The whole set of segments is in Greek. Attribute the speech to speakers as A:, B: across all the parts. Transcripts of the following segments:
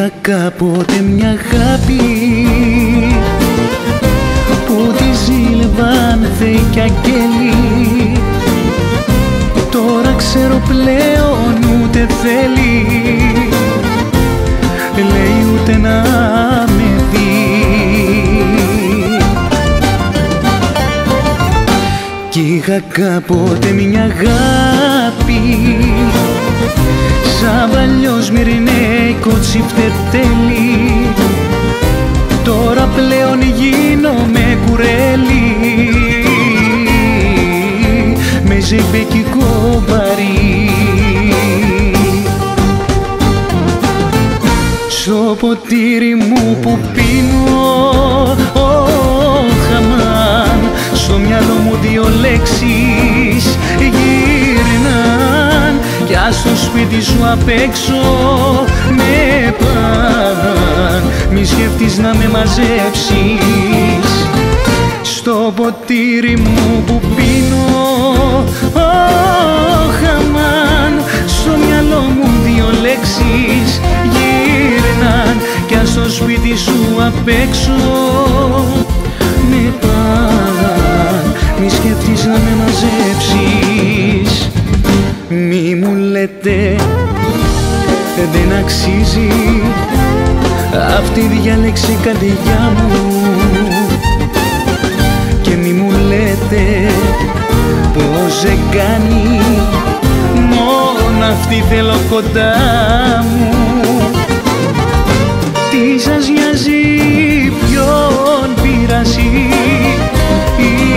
A: Είχα κάποτε μια αγάπη που τη ζήλευαν θεοί κι αγγέλοι. Τώρα ξέρω πλέον ούτε θέλει λέει ούτε να με δει. Κι είχα κάποτε μια αγάπη σμυρνέικο τσιφτετέλι τώρα πλέον γίνομαι κουρέλι με ζεμπεκικό μπαρί στο ποτήρι μου που πίνω ο χαμάν. Στο μυαλό μου δύο λέξεις γύρναν κι ας στο σπίτι σου απ' έξω με παν Μη σκέφτεις να με μαζέψεις. Στο ποτήρι μου που πίνω oh, χαμάν. Στο μυαλό μου δύο λέξεις γύρναν Κι ας στο σπίτι σου απ' έξω με παν Μη σκέφτεις να με μαζέψεις. Μη μου λέτε δεν αξίζει αυτή η διάλεξη καρδιά μου. Και μη μου λέτε πως δεν κάνει μόνο αυτή θέλω κοντά μου. Τι σας νοιάζει ποιον πειράζει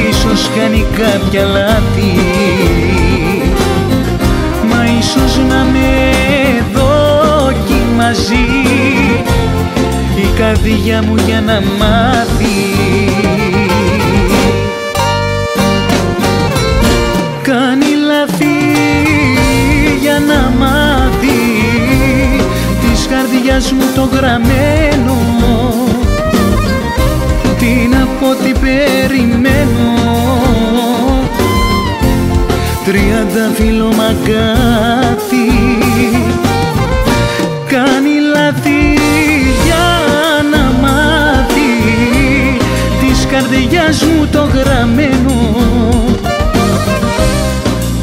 A: ίσως κάνει κάποια λάθη η καρδιά μου για να μάθεις. Κάνει λαθή για να μάθεις. Της καρδιάς μου το γραμμένο. Τι να πω τι περιμένω. Τριάντα φύλλο καρδιάς μου το γραμμένο.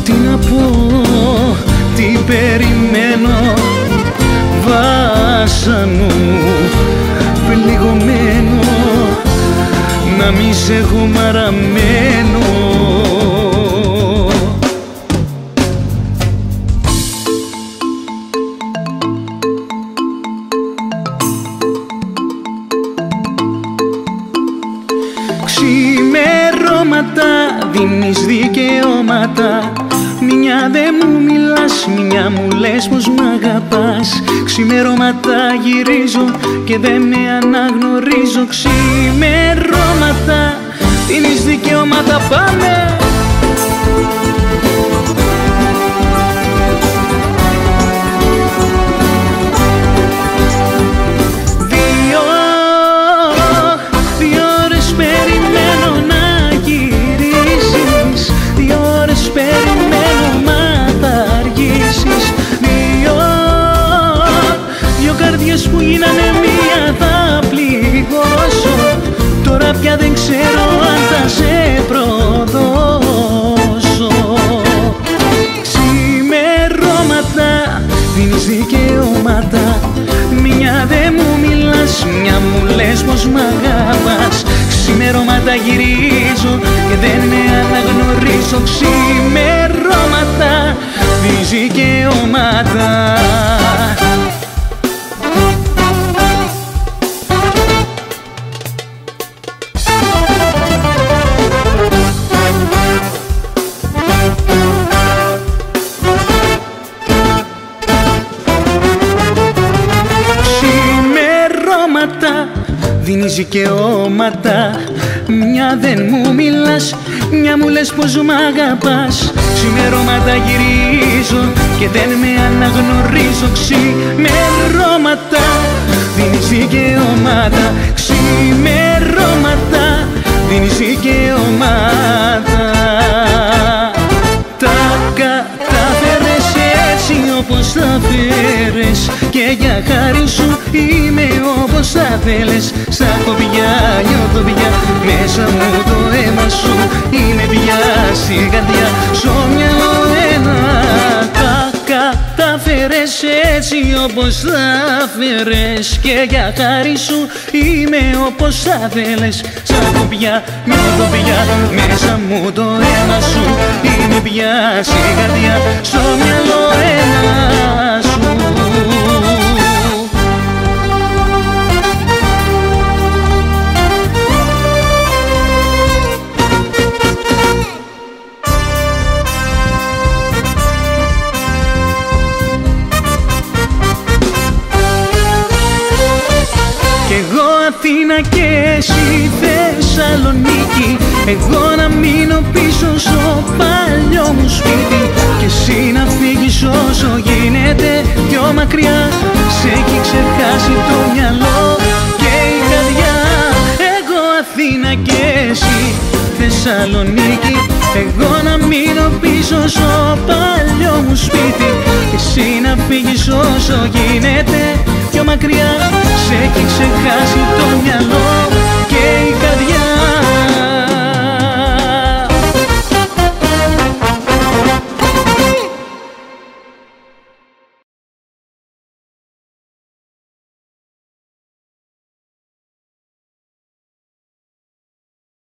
A: Τι να πω, τι περιμένω βάσανο πληγωμένο. Να μη σε έχω μαραμένο δίνεις δικαιώματα. Μια δε μου μιλάς, μια μου λες πως μ' αγαπάς. Ξημερώματα γυρίζω και δεν με αναγνωρίζω. Ξημερώματα δίνεις δικαιώματα πάμε που γίνανε μία θα πληγώσω. Τώρα πια δεν ξέρω αν θα σε προδώσω. Ξημερώματα δίνεις δικαιώματα. Μια δε μου μιλάς, μια μου λες πως μ' αγαπάς. Ξημερώματα γυρίζω και δεν με αναγνωρίζω. Ξημερώματα δικαιώματα δίνεις δικαιώματα Μια δεν μου μιλάς, μια μου λες πως μ' αγαπάς. Ξημερώματα γυρίζω και δεν με αναγνωρίζω. Ξημερώματα δίνεις δικαιώματα Ξημερώματα δίνεις δικαιώματα Τα κατάφερες έτσι όπως τα φέρες. Και για χάρη σου είμαι όπως θα θέλες Σαν κοπιά νιώθω πια. Μέσα μου το αίμα σου Είναι πια στην καρδιά στο μυαλό ένα. Τα κατάφερες έτσι όπως θα φέρες Και για χάρη σου είμαι όπως θα θέλες Σαν κοπιά νιώθω πια. Μέσα μου το αίμα σου Είναι πια στην καρδιά στο μυαλό Εγώ να μείνω πίσω στο παλιό μου σπίτι Και εσύ να φύγεις όσο γίνεται πιο μακριά. Σε έχει ξεχάσει το μυαλό και η καρδιά. Εγώ Αθήνα και εσύ Θεσσαλονίκη. Εγώ να μείνω πίσω στο παλιό μου σπίτι Και εσύ να φύγεις όσο γίνεται πιο μακριά. Σε έχει ξεχάσει